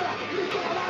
Nicola, Nicola.